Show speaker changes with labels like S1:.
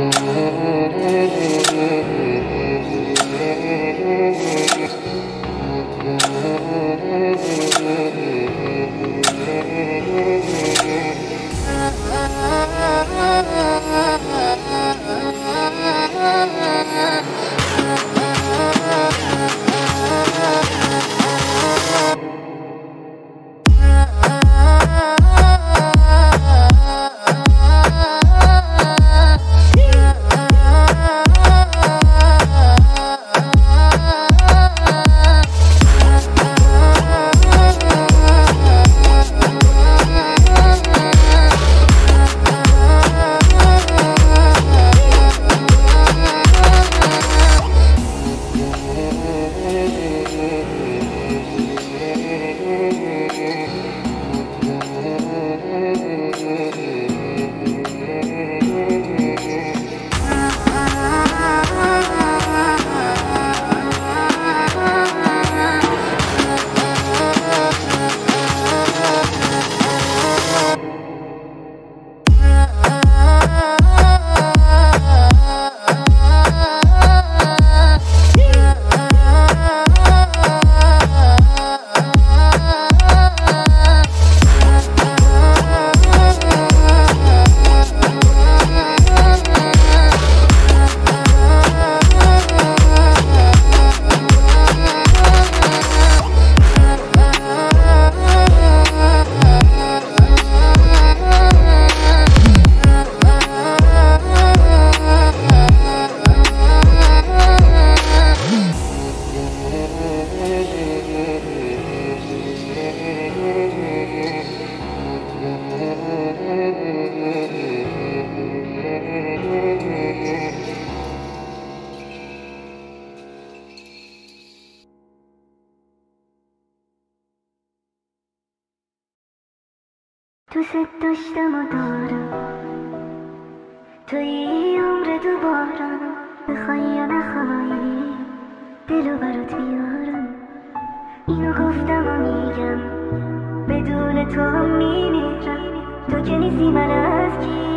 S1: Mm-hmm. دوست داشتم و دارم توی عمر دوباره بخوای یا نخوای دلو برات بیارم. اینو گفتم و میگم بدون تو هم میمیرم. تو که نیستی من از کی؟